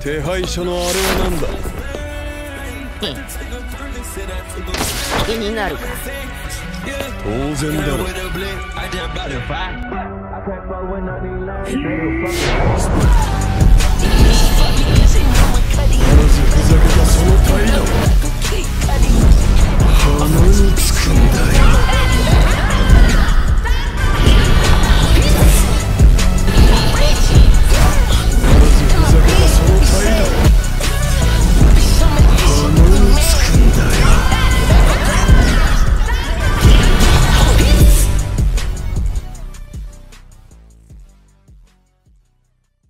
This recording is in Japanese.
手配書のあれは何だ？気になるか。当然だろ